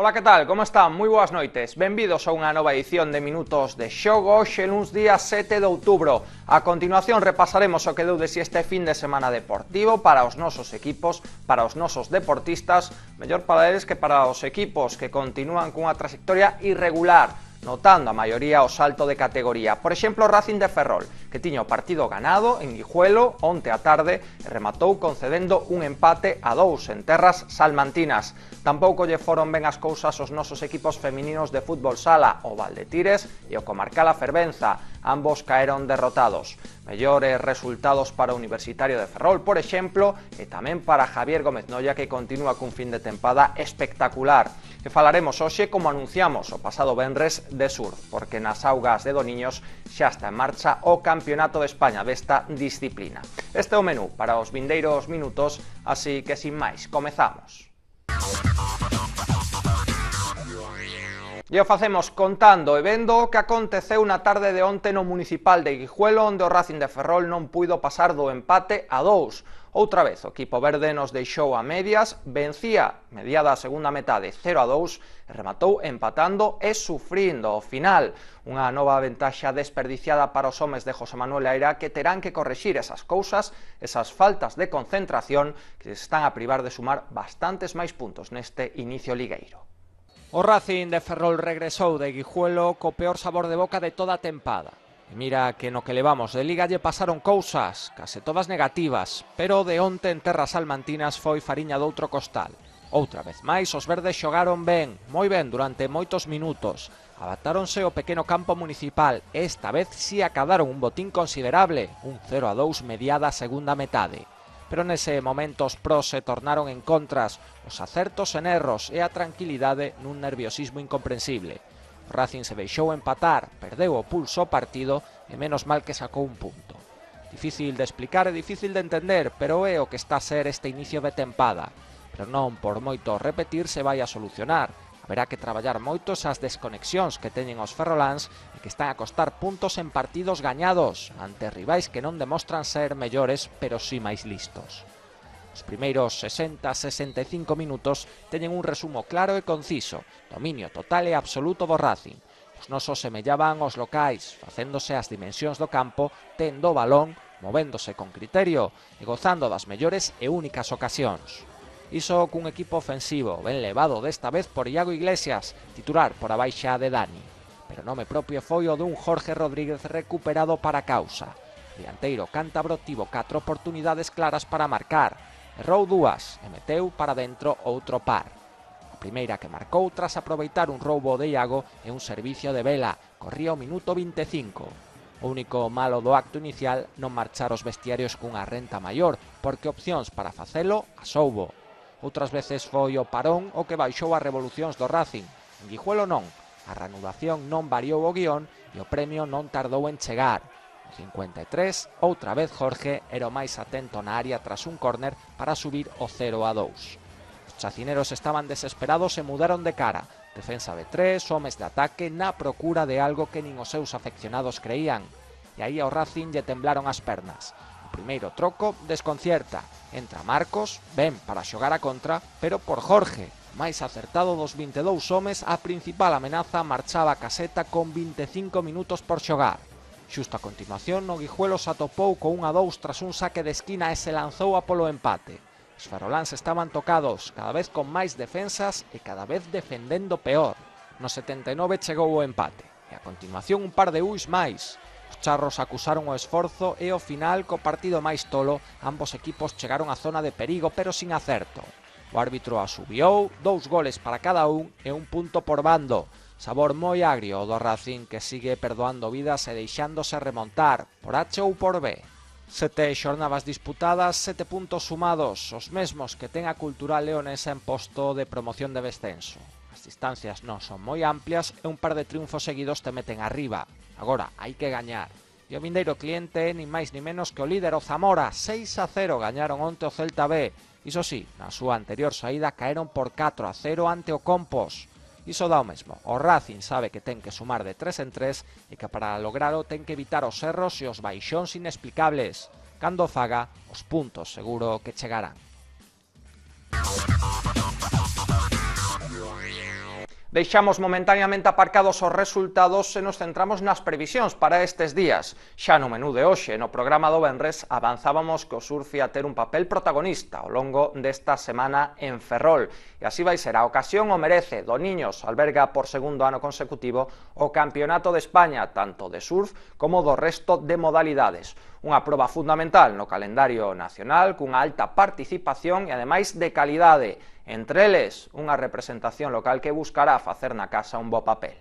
Ola, que tal? Como están? Moi boas noites. Benvidos a unha nova edición de Minutos de Xogo Xe luns día 7 de outubro. A continuación repasaremos o que deu de si este fin de semana deportivo para os nosos equipos, para os nosos deportistas, mellor para eles que para os equipos que continúan cunha trayectoria irregular notando a maioría o salto de categoría. Por exemplo, Racing de Ferrol, que tiña o partido ganado en Guijuelo onte a tarde e rematou concedendo un empate a dous en terras salmantinas. Tampouco lle foron ben as cousas aos nosos equipos femininos de fútbol sala, o Valdetires e o Comarcal a Fervenza. ambos caeron derrotados. Mellores resultados para o Universitario de Ferrol, por exemplo, e tamén para Javier Gómez Noia que continúa cun fin de tempada espectacular. Que falaremos hoxe, como anunciamos o pasado venres de Sur, porque nas augas de Doniños xa está en marcha o Campeonato de España desta disciplina. Este é o menú para os vindeiros minutos, así que sin máis, comezamos. E o facemos contando e vendo o que aconteceu na tarde de onte no municipal de Guijuelo, onde o Racing de Ferrol non puido pasar do empate a dous. Outra vez, o equipo verde nos deixou a medias, vencía mediada a segunda metade 0 a 2, rematou empatando e sufrindo o final. Unha nova ventaxa desperdiciada para os homes de José Manuel Aira que terán que corregir esas cousas, esas faltas de concentración que se están a privar de sumar bastantes máis puntos neste inicio ligueiro. O Racing de Ferrol regresou de Guijuelo co peor sabor de boca de toda a tempada. E mira que no que levamos de Liga lle pasaron cousas, case todas negativas, pero de onte en terras almantinas foi fariña doutro costal. Outra vez máis, os verdes xogaron ben, moi ben durante moitos minutos. Abatáronse o pequeno campo municipal, esta vez si acadaron un botín considerable, un 0 a 2 mediada segunda metade pero nese momento os pros se tornaron en contras, os acertos en erros e a tranquilidade nun nerviosismo incomprensible. O Racing se deixou empatar, perdeu o pulso ao partido e menos mal que sacou un punto. Difícil de explicar e difícil de entender, pero é o que está a ser este inicio de tempada. Pero non por moito repetir se vai a solucionar, Verá que traballar moitos as desconexións que teñen os ferroláns e que están a costar puntos en partidos gañados ante rivais que non demostran ser mellores, pero si sí máis listos. Os primeiros 60-65 minutos teñen un resumo claro e conciso, dominio total e absoluto do Racing. Os nosos semellaban os locais, facéndose as dimensións do campo, tendo o balón, movéndose con criterio e gozando das mellores e únicas ocasións iso cun equipo ofensivo, ben levado desta vez por Iago Iglesias, titular por a baixa de Dani. Pero nome propio foi o dun Jorge Rodríguez recuperado para a causa. Dianteiro cántabro tivo catro oportunidades claras para marcar. Errou dúas e meteu para dentro outro par. A primeira que marcou tras aproveitar un roubo de Iago e un servicio de vela. Corría o minuto 25. O único malo do acto inicial non marchar os vestiarios cunha renta maior, porque opcións para facelo as houbo. Outras veces foi o parón o que baixou as revolucións do Racing. En Guijuelo non. A reanudación non variou o guión e o premio non tardou en chegar. O 53, outra vez Jorge, era o máis atento na área tras un córner para subir o 0 a 2. Os chacineros estaban desesperados e mudaron de cara. Defensa de tres, homes de ataque na procura de algo que nin os seus afeccionados creían. E aí ao Racing lle temblaron as pernas. O primeiro troco desconcierta. Entra Marcos, ben para xogar a contra, pero por Jorge. Máis acertado dos 22 homes, a principal amenaza marchaba a caseta con 25 minutos por xogar. Xusto a continuación, Noguijuelos atopou co 1 a 2 tras un saque de esquina e se lanzou a polo empate. Os faroláns estaban tocados, cada vez con máis defensas e cada vez defendendo peor. No 79 chegou o empate, e a continuación un par de uis máis. Os charros acusaron o esforzo e ao final, co partido máis tolo, ambos equipos chegaron á zona de perigo pero sin acerto. O árbitro asubiou, dous goles para cada un e un punto por bando. Sabor moi agrio do Racing que sigue perdoando vidas e deixándose remontar, por H ou por B. Sete xornadas disputadas, sete puntos sumados, os mesmos que ten a cultural leonesa en posto de promoción de descenso as distancias non son moi amplias e un par de triunfos seguidos te meten arriba. Agora, hai que gañar. E o vindeiro cliente, nin máis ni menos que o líder o Zamora, 6 a 0 gañaron onte o Celta B. Iso sí, na súa anterior saída caeron por 4 a 0 ante o Compos. Iso dá o mesmo. O Racing sabe que ten que sumar de 3 en 3 e que para logralo ten que evitar os erros e os baixóns inexplicables. Cando faga, os puntos seguro que chegarán. Deixamos momentáneamente aparcados os resultados e nos centramos nas previsións para estes días. Xa no menú de hoxe, no programa do Benres, avanzábamos que o sur a ter un papel protagonista ao longo desta semana en Ferrol. E así vai ser a ocasión o merece. Do Niños alberga por segundo ano consecutivo o Campeonato de España, tanto de surf como do resto de modalidades. Unha proba fundamental no calendario nacional, cunha alta participación e ademais de calidade. Entre eles, unha representación local que buscará facer na casa un bo papel.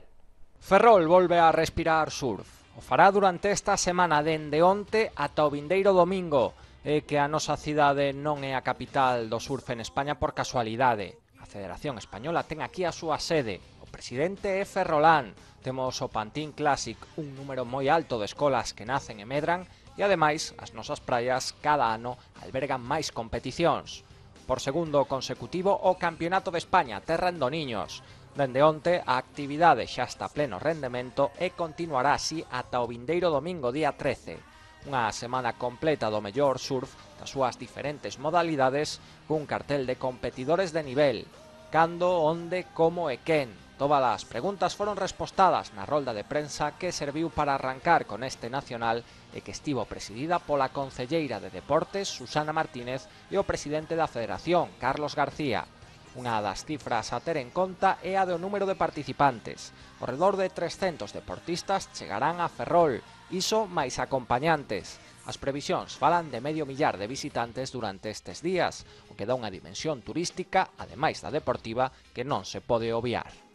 Ferrol volve a respirar surf. O fará durante esta semana dende onte ata o vindeiro domingo, e que a nosa cidade non é a capital do surf en España por casualidade. A Federación Española ten aquí a súa sede. O presidente é Ferrolán. Temos o Pantín Classic, un número moi alto de escolas que nacen e medran, e ademais as nosas praias cada ano albergan máis competicións por segundo consecutivo o Campeonato de España Terra en Doniños. Dende onte, a actividade xa está a pleno rendemento e continuará así ata o vindeiro domingo día 13. Unha semana completa do mellor surf das súas diferentes modalidades cun cartel de competidores de nivel. Cando, onde, como e quen Todas as preguntas foron respostadas na rolda de prensa que serviu para arrancar con este nacional e que estivo presidida pola Concelleira de Deportes, Susana Martínez, e o presidente da Federación, Carlos García. Unha das cifras a ter en conta é a do número de participantes. O redor de 300 deportistas chegarán a Ferrol, iso máis acompañantes. As previsións falan de medio millar de visitantes durante estes días, o que dá unha dimensión turística, ademais da deportiva, que non se pode obviar.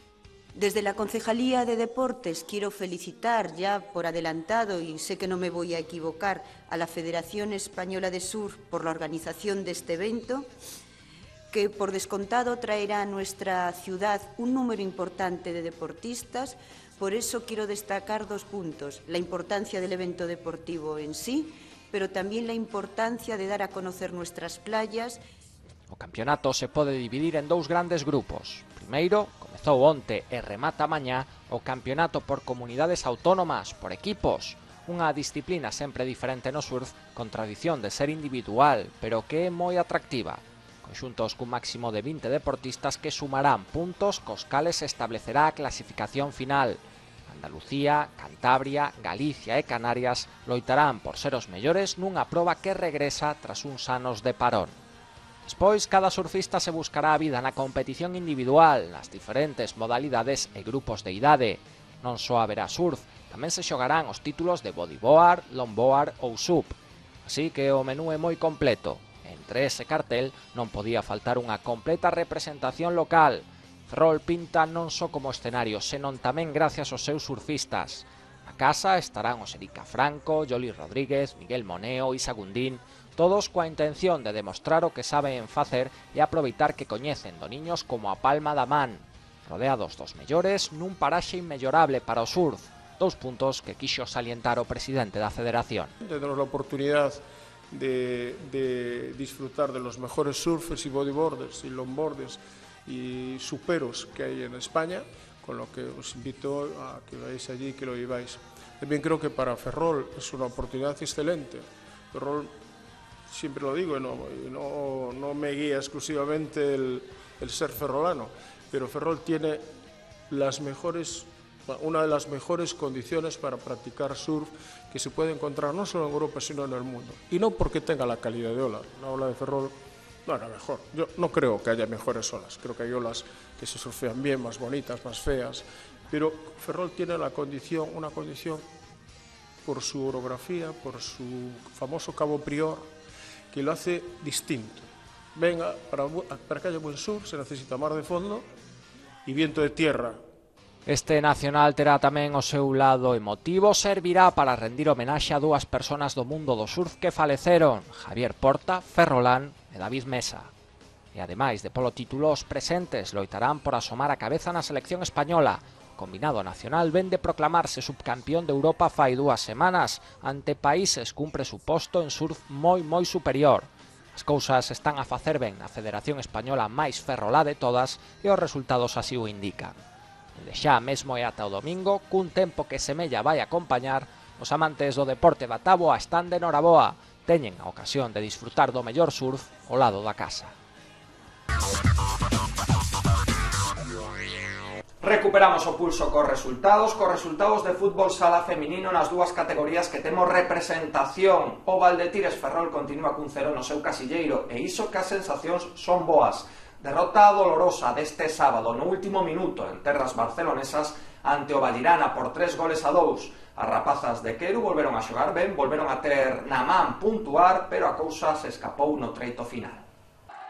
Desde la Concejalía de Deportes quiero felicitar ya por adelantado, y sé que no me voy a equivocar, a la Federación Española de Sur por la organización de este evento, que por descontado traerá a nuestra ciudad un número importante de deportistas. Por eso quiero destacar dos puntos, la importancia del evento deportivo en sí, pero también la importancia de dar a conocer nuestras playas. O campeonato se pode dividir en dous grandes grupos. Primeiro, Comezou onte e remata mañá o campeonato por comunidades autónomas, por equipos, unha disciplina sempre diferente no surf con tradición de ser individual, pero que é moi atractiva. Conxuntos cun máximo de 20 deportistas que sumarán puntos cos cales establecerá a clasificación final. Andalucía, Cantabria, Galicia e Canarias loitarán por ser os mellores nunha proba que regresa tras uns anos de parón. Despois, cada surfista se buscará a vida na competición individual, nas diferentes modalidades e grupos de idade. Non só haberá surf, tamén se xogarán os títulos de bodyboard, longboard ou sup. Así que o menú é moi completo. Entre ese cartel non podía faltar unha completa representación local. Ferrol pinta non só como escenario, senón tamén gracias aos seus surfistas. Na casa estarán os Erika Franco, Joli Rodríguez, Miguel Moneo, Isa Gundín, todos coa intención de demostrar o que saben facer e aproveitar que coñecen do niños como a palma da man, rodeados dos mellores nun paraxe inmellorable para o surf, dous puntos que quixo salientar o presidente da federación. Tendremos a oportunidad de, de disfrutar de los mejores surfers y bodyboarders y longboarders y superos que hay en España, con lo que os invito a que vayáis allí y que lo viváis. También creo que para Ferrol es una oportunidad excelente. Ferrol siempre lo digo, no, no, no me guía exclusivamente el, el, ser ferrolano, pero Ferrol tiene las mejores, una de las mejores condiciones para practicar surf que se puede encontrar no solo en Europa, sino en el mundo. Y no porque tenga la calidad de ola. La ola de Ferrol no era mejor. Yo no creo que haya mejores olas. Creo que hay olas que se surfean bien, más bonitas, más feas. Pero Ferrol tiene la condición, una condición por su orografía, por su famoso Cabo Prior, que lo hace distinto. Venga, para, para que haya buen sur se necesita mar de fondo e viento de tierra, Este nacional terá tamén o seu lado emotivo, servirá para rendir homenaxe a dúas persoas do mundo do surf que faleceron, Javier Porta, Ferrolán e David Mesa. E ademais de polo título, os presentes loitarán por asomar a cabeza na selección española, combinado nacional ven de proclamarse subcampeón de Europa fai dúas semanas ante países cumpre su posto en surf moi moi superior. As cousas están a facer ben na Federación Española máis ferrolá de todas e os resultados así o indican. De xa mesmo e ata o domingo, cun tempo que semella vai acompañar, os amantes do deporte da táboa están de noraboa, teñen a ocasión de disfrutar do mellor surf ao lado da casa. Recuperamos o pulso cos resultados, cos resultados de fútbol sala feminino nas dúas categorías que temos representación. O Valdetires Ferrol continúa cun cero no seu casilleiro e iso que as sensacións son boas. Derrota dolorosa deste sábado no último minuto en terras barcelonesas ante o Vallirana por tres goles a dous. As rapazas de Queru volveron a xogar ben, volveron a ter na man puntuar, pero a cousa se escapou no treito final.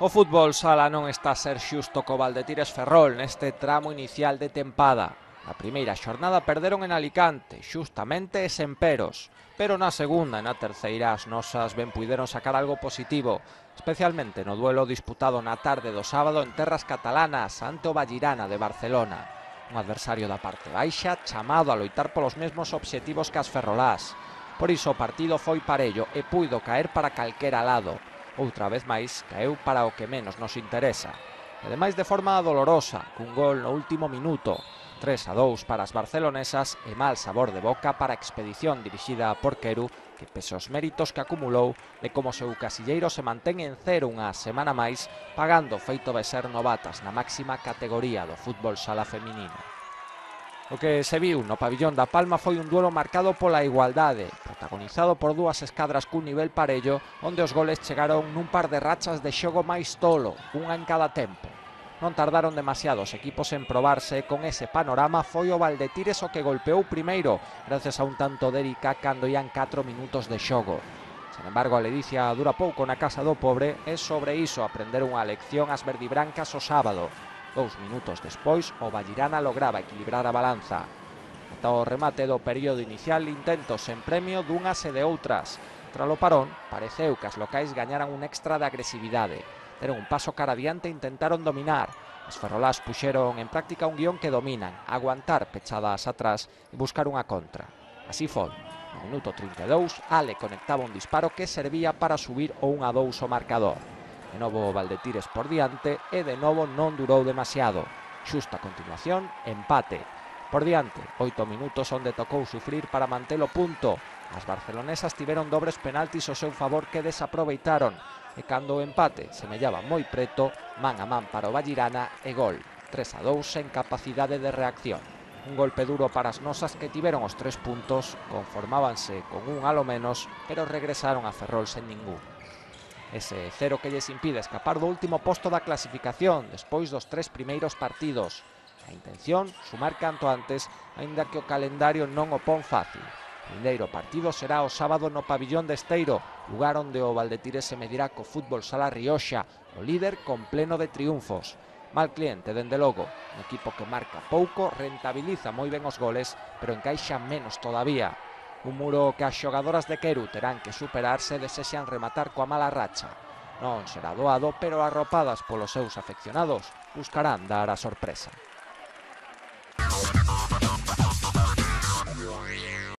O fútbol sala non está a ser xusto co Valdetires Ferrol neste tramo inicial de tempada. Na primeira xornada perderon en Alicante, xustamente e sen peros, pero na segunda e na terceira as nosas ben puideron sacar algo positivo, especialmente no duelo disputado na tarde do sábado en terras catalanas ante o Vallirana de Barcelona, un adversario da parte baixa chamado a loitar polos mesmos obxectivos que as ferrolás. Por iso o partido foi parello e puido caer para calquera lado, Outra vez máis caeu para o que menos nos interesa. E ademais de forma dolorosa, cun gol no último minuto. 3 a 2 para as barcelonesas e mal sabor de boca para a expedición dirixida por Queru, que pese os méritos que acumulou, de como seu casilleiro se mantén en cero unha semana máis, pagando feito de ser novatas na máxima categoría do fútbol sala feminino. O que se viu no pabillón da Palma foi un duelo marcado pola igualdade, protagonizado por dúas escadras cun nivel parello, onde os goles chegaron nun par de rachas de xogo máis tolo, unha en cada tempo. Non tardaron demasiados equipos en probarse, con ese panorama foi o Valdetires o que golpeou primeiro, gracias a un tanto de Erika cando ian 4 minutos de xogo. Sen embargo, a ledicia dura pouco na casa do pobre e sobre iso aprenderon unha lección as verdibrancas o sábado, Dous minutos despois, o Vallirana lograba equilibrar a balanza. Ata o remate do período inicial, intentos en premio dunhas e de outras. Tralo parón, pareceu que as locais gañaran un extra de agresividade. Deron un paso cara adiante e intentaron dominar. As ferrolás puxeron en práctica un guión que dominan, aguantar pechadas atrás e buscar unha contra. Así foi. No minuto 32, Ale conectaba un disparo que servía para subir o 1 a 2 o marcador. De novo Valdetires por diante e de novo non durou demasiado. Xusta continuación, empate. Por diante, oito minutos onde tocou sufrir para mantelo punto. As barcelonesas tiveron dobres penaltis ao seu favor que desaproveitaron. E cando o empate semellaba moi preto, man a man para o Vallirana e gol. 3 a 2 sen capacidade de reacción. Un golpe duro para as nosas que tiveron os tres puntos, conformábanse con un alo menos, pero regresaron a Ferrol sen ningún. Ese cero que lles impide escapar do último posto da clasificación despois dos tres primeiros partidos. A intención, sumar canto antes, aínda que o calendario non o pon fácil. O primeiro partido será o sábado no pabillón de Esteiro, lugar onde o Valdetires se medirá co fútbol sala Rioxa, o líder con pleno de triunfos. Mal cliente, dende logo. Un equipo que marca pouco, rentabiliza moi ben os goles, pero encaixa menos todavía. Un muro que as xogadoras de Queru terán que superar se desexan rematar coa mala racha. Non será doado, pero arropadas polos seus afeccionados, buscarán dar a sorpresa.